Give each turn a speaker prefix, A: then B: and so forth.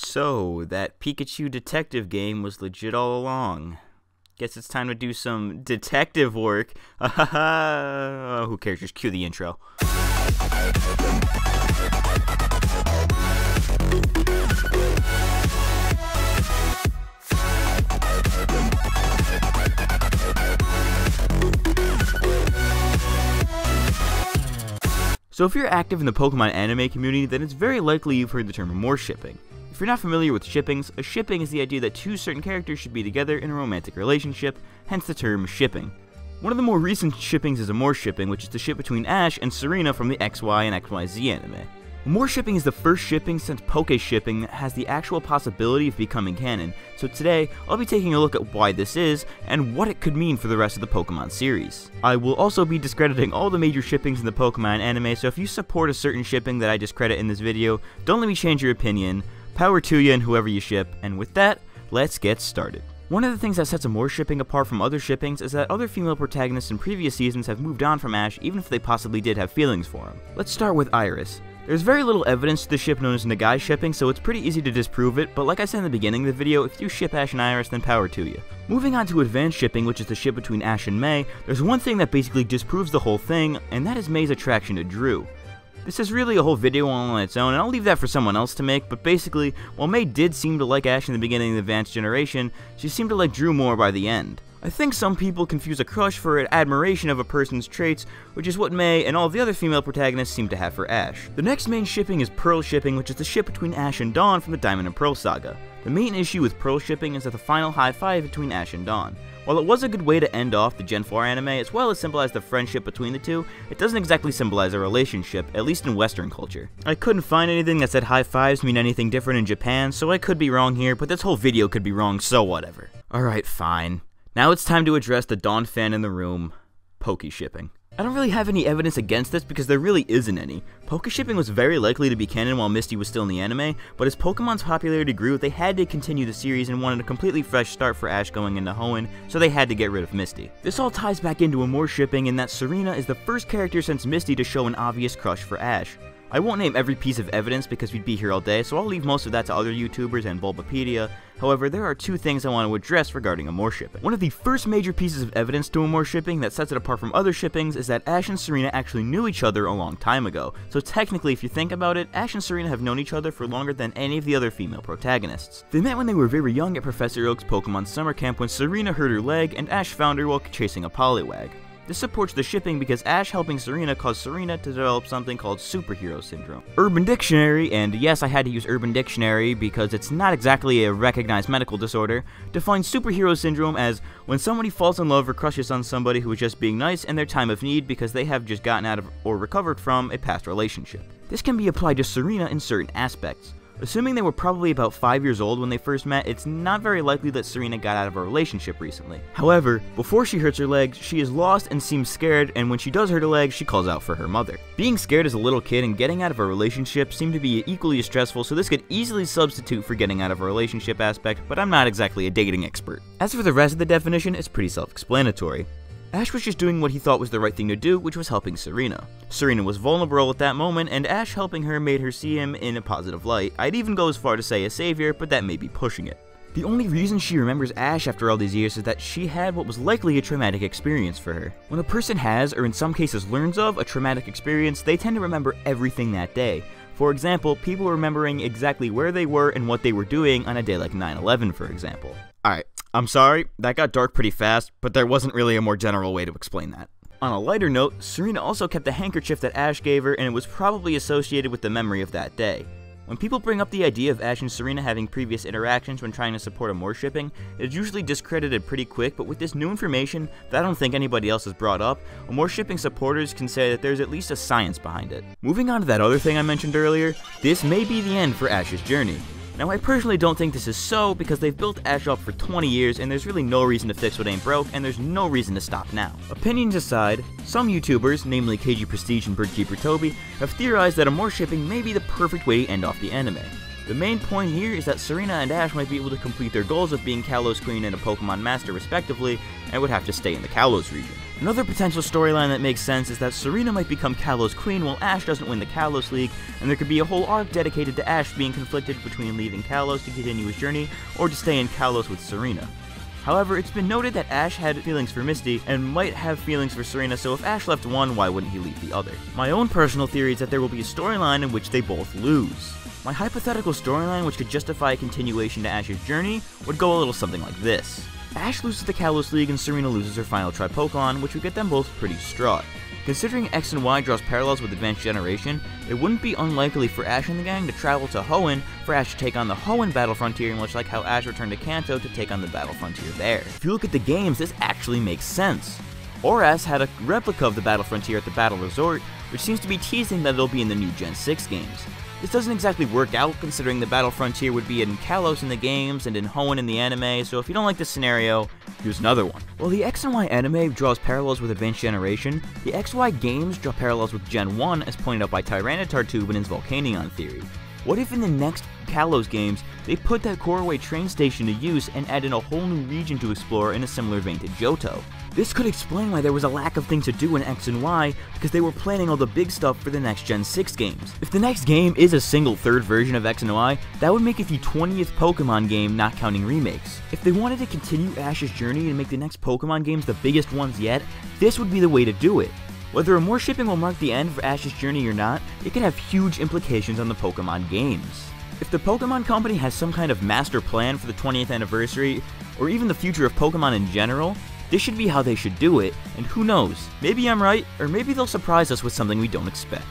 A: So, that Pikachu detective game was legit all along. Guess it's time to do some detective work. Oh, who cares? Just cue the intro. So if you're active in the Pokemon anime community, then it's very likely you've heard the term amour shipping. If you're not familiar with shippings, a shipping is the idea that two certain characters should be together in a romantic relationship, hence the term shipping. One of the more recent shippings is amour shipping, which is the ship between Ash and Serena from the XY and XYZ anime. Amour shipping is the first shipping since Poke shipping that has the actual possibility of becoming canon, so today I'll be taking a look at why this is and what it could mean for the rest of the Pokemon series. I will also be discrediting all the major shippings in the Pokemon anime, so if you support a certain shipping that I discredit in this video, don't let me change your opinion. Power to you and whoever you ship, and with that, let's get started. One of the things that sets Amour shipping apart from other shippings is that other female protagonists in previous seasons have moved on from Ash even if they possibly did have feelings for him. Let's start with Iris. There's very little evidence to the ship known as Negai shipping, so it's pretty easy to disprove it, but like I said in the beginning of the video, if you ship Ash and Iris, then power to you. Moving on to advanced shipping, which is the ship between Ash and May, there's one thing that basically disproves the whole thing, and that is May's attraction to Drew. This is really a whole video all on its own, and I'll leave that for someone else to make, but basically, while May did seem to like Ash in the beginning of the Advanced Generation, she seemed to like Drew more by the end. I think some people confuse a crush for an admiration of a person's traits, which is what May and all the other female protagonists seem to have for Ash. The next main shipping is Pearl shipping, which is the ship between Ash and Dawn from the Diamond and Pearl saga. The main issue with Pearl shipping is that the final high five between Ash and Dawn. While it was a good way to end off the Gen 4 anime, as well as symbolize the friendship between the two, it doesn't exactly symbolize a relationship, at least in Western culture. I couldn't find anything that said high fives mean anything different in Japan, so I could be wrong here, but this whole video could be wrong, so whatever. Alright, fine. Now it's time to address the Donphan in the room, Poke shipping. I don't really have any evidence against this because there really isn't any. Poke shipping was very likely to be canon while Misty was still in the anime, but as Pokemon's popularity grew, they had to continue the series and wanted a completely fresh start for Ash going into Hoenn, so they had to get rid of Misty. This all ties back into Amour shipping in that Serena is the first character since Misty to show an obvious crush for Ash. I won't name every piece of evidence because we'd be here all day, so I'll leave most of that to other YouTubers and Bulbapedia. However, there are two things I want to address regarding Amour shipping. One of the first major pieces of evidence to Amour shipping that sets it apart from other shippings is that Ash and Serena actually knew each other a long time ago. So technically, if you think about it, Ash and Serena have known each other for longer than any of the other female protagonists. They met when they were very young at Professor Oak's Pokemon Summer Camp when Serena hurt her leg and Ash found her while chasing a Poliwag. This supports the shipping because Ash helping Serena caused Serena to develop something called superhero syndrome. Urban Dictionary, and yes, I had to use Urban Dictionary because it's not exactly a recognized medical disorder, defines superhero syndrome as when somebody falls in love or crushes on somebody who is just being nice in their time of need because they have just gotten out of or recovered from a past relationship. This can be applied to Serena in certain aspects. Assuming they were probably about 5 years old when they first met, it's not very likely that Serena got out of a relationship recently. However, before she hurts her leg, she is lost and seems scared, and when she does hurt her leg, she calls out for her mother. Being scared as a little kid and getting out of a relationship seem to be equally as stressful, so this could easily substitute for getting out of a relationship aspect, but I'm not exactly a dating expert. As for the rest of the definition, it's pretty self-explanatory. Ash was just doing what he thought was the right thing to do, which was helping Serena. Serena was vulnerable at that moment, and Ash helping her made her see him in a positive light. I'd even go as far to say a savior, but that may be pushing it. The only reason she remembers Ash after all these years is that she had what was likely a traumatic experience for her. When a person has, or in some cases learns of, a traumatic experience, they tend to remember everything that day. For example, people remembering exactly where they were and what they were doing on a day like 9-11 for example. Alright, I'm sorry, that got dark pretty fast, but there wasn't really a more general way to explain that. On a lighter note, Serena also kept the handkerchief that Ash gave her and it was probably associated with the memory of that day. When people bring up the idea of Ash and Serena having previous interactions when trying to support Amour shipping, it's usually discredited pretty quick, but with this new information that I don't think anybody else has brought up, Amour shipping supporters can say that there's at least a science behind it. Moving on to that other thing I mentioned earlier, this may be the end for Ash's journey. Now, I personally don't think this is so because they've built Ash up for 20 years and there's really no reason to fix what ain't broke and there's no reason to stop now. Opinions aside, some YouTubers, namely KG Prestige and Birdkeeper Toby, have theorized that Amour shipping may be the perfect way to end off the anime. The main point here is that Serena and Ash might be able to complete their goals of being Kalos Queen and a Pokemon Master respectively, and would have to stay in the Kalos region. Another potential storyline that makes sense is that Serena might become Kalos Queen while Ash doesn't win the Kalos League, and there could be a whole arc dedicated to Ash being conflicted between leaving Kalos to continue his journey, or to stay in Kalos with Serena. However, it's been noted that Ash had feelings for Misty and might have feelings for Serena, so if Ash left one, why wouldn't he leave the other? My own personal theory is that there will be a storyline in which they both lose. My hypothetical storyline, which could justify a continuation to Ash's journey, would go a little something like this. Ash loses the Kalos League and Serena loses her final tri Pokemon, which would get them both pretty distraught. Considering X and Y draws parallels with Advanced Generation, it wouldn't be unlikely for Ash and the gang to travel to Hoenn for Ash to take on the Hoenn Battle Frontier, much like how Ash returned to Kanto to take on the Battle Frontier there. If you look at the games, this actually makes sense. ORAS had a replica of the Battle Frontier at the Battle Resort, which seems to be teasing that it'll be in the new Gen 6 games. This doesn't exactly work out considering the Battle Frontier would be in Kalos in the games and in Hoenn in the anime, so if you don't like this scenario, here's another one. While the X and Y anime draws parallels with Advanced Generation, the XY games draw parallels with Gen 1 as pointed out by Tyranitar Tube in his Volcanion theory. What if in the next Kalos games, they put that Koruway train station to use and add in a whole new region to explore in a similar vein to Johto? This could explain why there was a lack of things to do in X and Y, because they were planning all the big stuff for the next Gen 6 games. If the next game is a single third version of X and Y, that would make it the 20th Pokemon game not counting remakes. If they wanted to continue Ash's journey and make the next Pokemon games the biggest ones yet, this would be the way to do it. Whether amour shipping will mark the end for Ash's journey or not, it can have huge implications on the Pokemon games. If the Pokemon Company has some kind of master plan for the 20th anniversary, or even the future of Pokemon in general, this should be how they should do it, and who knows, maybe I'm right, or maybe they'll surprise us with something we don't expect.